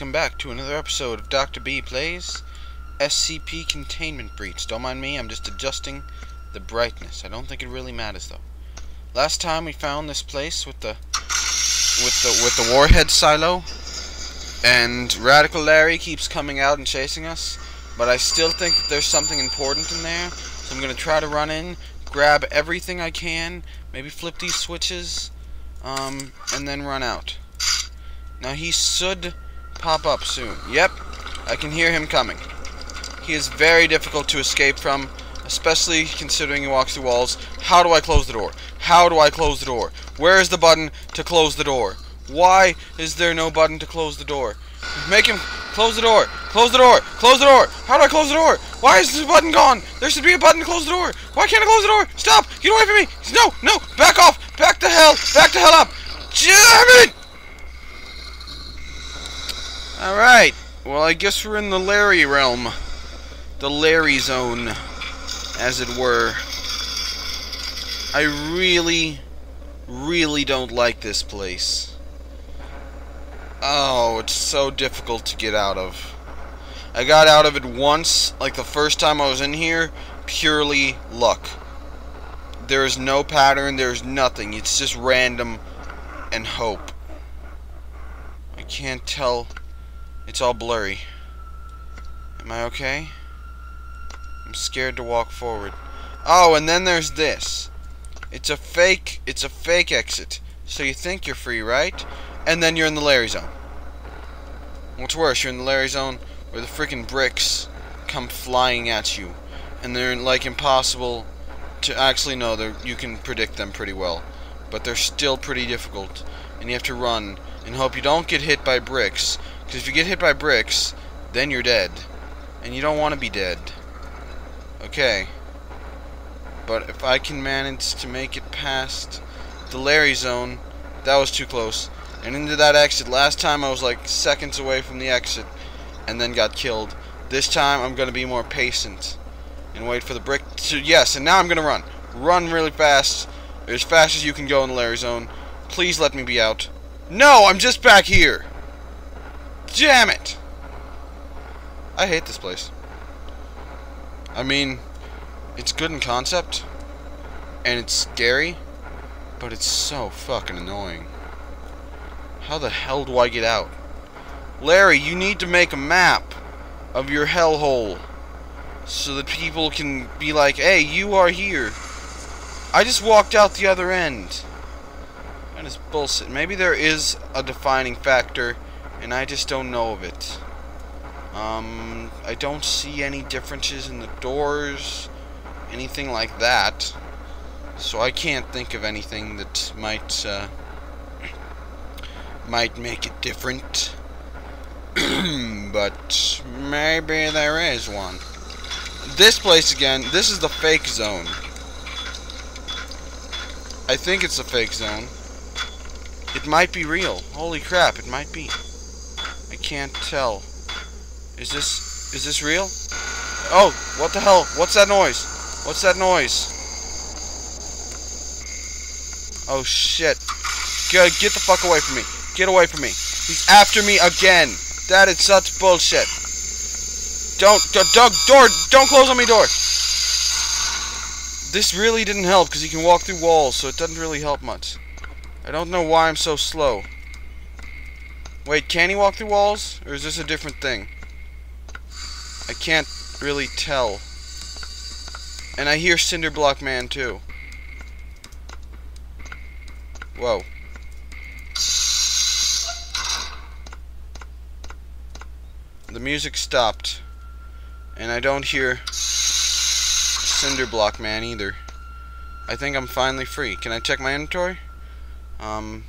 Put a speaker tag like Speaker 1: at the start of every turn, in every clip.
Speaker 1: welcome back to another episode of Dr. B Plays SCP Containment Breach. Don't mind me, I'm just adjusting the brightness. I don't think it really matters though. Last time we found this place with the with the with the warhead silo and Radical Larry keeps coming out and chasing us, but I still think that there's something important in there. So I'm going to try to run in, grab everything I can, maybe flip these switches um and then run out. Now he should pop up soon. Yep, I can hear him coming. He is very difficult to escape from, especially considering he walks through walls. How do I close the door? How do I close the door? Where is the button to close the door? Why is there no button to close the door? Make him close the door. Close the door. Close the door. How do I close the door? Why is this button gone? There should be a button to close the door. Why can't I close the door? Stop! Get away from me! No! No! Back off! Back the hell! Back the hell up! Damn it! Alright. Well, I guess we're in the Larry realm. The Larry zone, as it were. I really, really don't like this place. Oh, it's so difficult to get out of. I got out of it once, like the first time I was in here, purely luck. There is no pattern, there's nothing. It's just random and hope. I can't tell it's all blurry. Am I okay? I'm scared to walk forward. Oh, and then there's this. It's a fake, it's a fake exit. So you think you're free, right? And then you're in the Larry zone. What's worse, you're in the Larry zone where the freaking bricks come flying at you. And they're like impossible to actually know. You can predict them pretty well. But they're still pretty difficult. And you have to run and hope you don't get hit by bricks because if you get hit by bricks, then you're dead. And you don't want to be dead. Okay. But if I can manage to make it past the Larry zone, that was too close. And into that exit, last time I was like seconds away from the exit and then got killed. This time I'm going to be more patient and wait for the brick to, yes, and now I'm going to run. Run really fast, as fast as you can go in the Larry zone. Please let me be out. No, I'm just back here. Damn it! I hate this place. I mean, it's good in concept, and it's scary, but it's so fucking annoying. How the hell do I get out? Larry, you need to make a map of your hellhole so that people can be like, hey, you are here. I just walked out the other end. That is bullshit. Maybe there is a defining factor and I just don't know of it. Um, I don't see any differences in the doors, anything like that. So I can't think of anything that might, uh, might make it different. but maybe there is one. This place again, this is the fake zone. I think it's a fake zone. It might be real. Holy crap, it might be. Can't tell. Is this is this real? Oh, what the hell? What's that noise? What's that noise? Oh shit. Get, get the fuck away from me. Get away from me. He's after me again. That is such bullshit. Don't, don't, door, don't close on me, door. This really didn't help because he can walk through walls, so it doesn't really help much. I don't know why I'm so slow. Wait, can he walk through walls? Or is this a different thing? I can't really tell. And I hear Cinderblock Man too. Whoa. The music stopped. And I don't hear Cinderblock Man either. I think I'm finally free. Can I check my inventory? Um,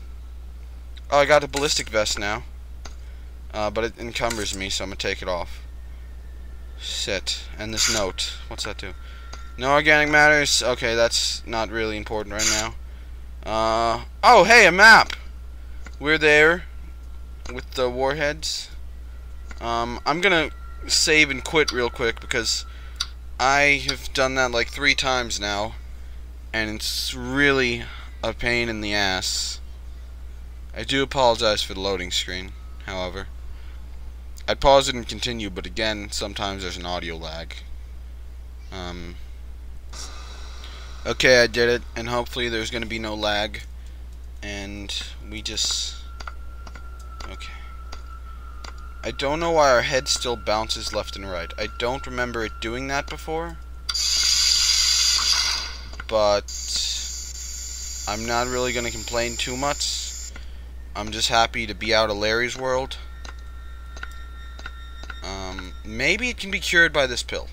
Speaker 1: Oh, I got a ballistic vest now. Uh, but it encumbers me, so I'm going to take it off. Sit. And this note. What's that do? No organic matters. Okay, that's not really important right now. Uh, oh, hey, a map! We're there with the warheads. Um, I'm going to save and quit real quick because I have done that like three times now. And it's really a pain in the ass. I do apologize for the loading screen, however. I'd pause it and continue, but again, sometimes there's an audio lag. Um, okay, I did it, and hopefully there's going to be no lag. And we just... Okay. I don't know why our head still bounces left and right. I don't remember it doing that before. But... I'm not really going to complain too much. I'm just happy to be out of Larry's world. Maybe it can be cured by this pill.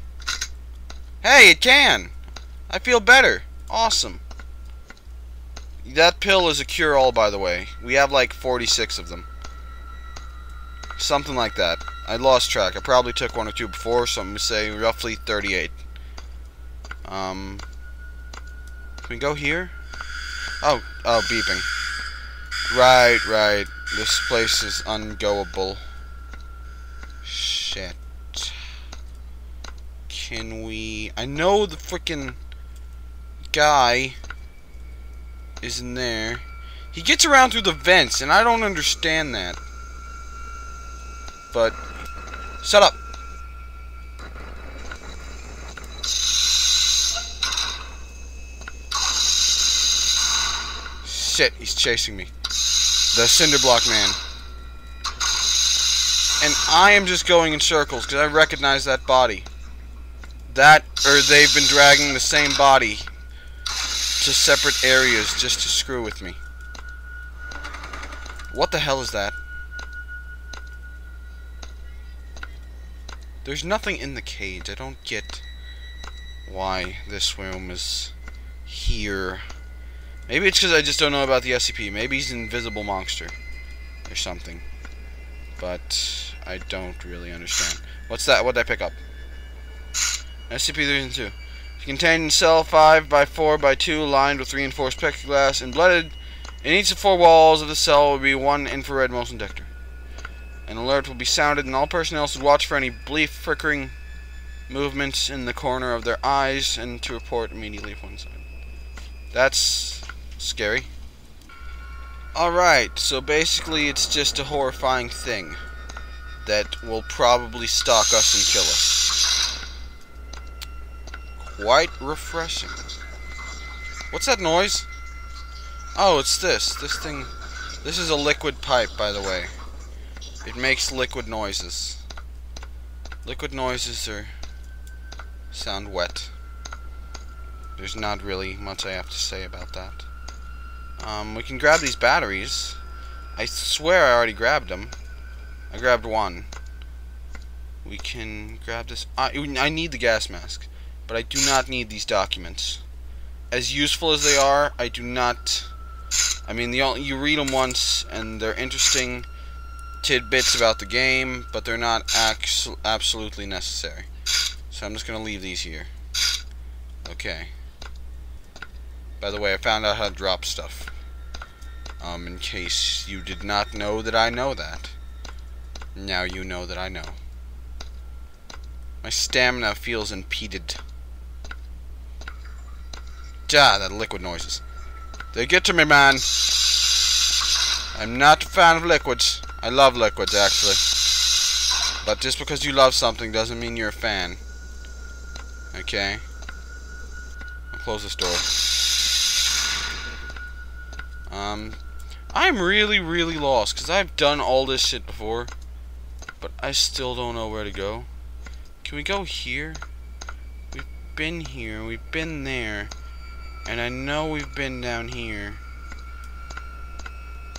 Speaker 1: Hey, it can! I feel better. Awesome. That pill is a cure-all, by the way. We have like 46 of them. Something like that. I lost track. I probably took one or two before, so I'm going to say roughly 38. Um, can we go here? Oh, oh, beeping. Right, right. This place is ungoable. Shit. Can we... I know the freaking guy is in there. He gets around through the vents, and I don't understand that. But... Shut up! Shit, he's chasing me. The cinder block man. And I am just going in circles because I recognize that body. That, or they've been dragging the same body to separate areas just to screw with me. What the hell is that? There's nothing in the cage. I don't get why this room is here. Maybe it's because I just don't know about the SCP. Maybe he's an invisible monster or something. But I don't really understand. What's that? What did I pick up? SCP-302. Contained in cell 5 by 4 by 2 lined with reinforced plexiglass and blooded. In each of the four walls of the cell will be one infrared motion detector. An alert will be sounded and all personnel should watch for any brief flickering movements in the corner of their eyes and to report immediately if one side. That's Scary. Alright, so basically it's just a horrifying thing that will probably stalk us and kill us. Quite refreshing. What's that noise? Oh, it's this. This thing... This is a liquid pipe, by the way. It makes liquid noises. Liquid noises are... sound wet. There's not really much I have to say about that. Um, we can grab these batteries. I swear I already grabbed them. I grabbed one. We can grab this. I, I need the gas mask, but I do not need these documents. As useful as they are, I do not. I mean, the you read them once, and they're interesting tidbits about the game, but they're not absolutely necessary. So I'm just gonna leave these here. Okay. By the way, I found out how to drop stuff. Um, in case you did not know that I know that. Now you know that I know. My stamina feels impeded. Ja, that liquid noises. They get to me, man. I'm not a fan of liquids. I love liquids, actually. But just because you love something doesn't mean you're a fan. Okay? I'll close this door. Um, I'm really, really lost, because I've done all this shit before, but I still don't know where to go. Can we go here? We've been here, we've been there, and I know we've been down here,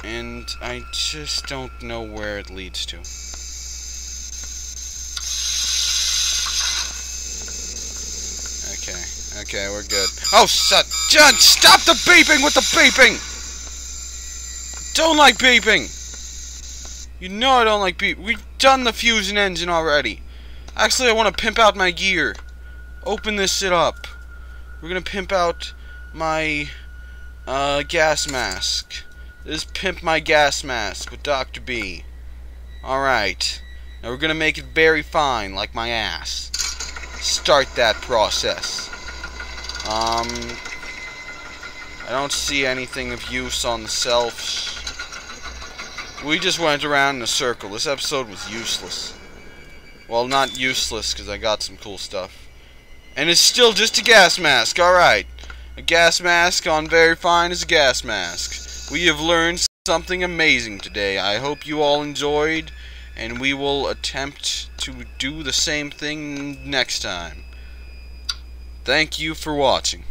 Speaker 1: and I just don't know where it leads to. Okay, okay, we're good. Oh, shut! John, stop the beeping with the beeping! Don't like beeping! You know I don't like beep. We've done the fusion engine already. Actually, I want to pimp out my gear. Open this shit up. We're gonna pimp out my uh, gas mask. This pimp my gas mask with Dr. B. Alright. Now we're gonna make it very fine, like my ass. Start that process. Um, I don't see anything of use on the shelves. We just went around in a circle. This episode was useless. Well, not useless, because I got some cool stuff. And it's still just a gas mask, alright. A gas mask on Very Fine is a gas mask. We have learned something amazing today. I hope you all enjoyed, and we will attempt to do the same thing next time. Thank you for watching.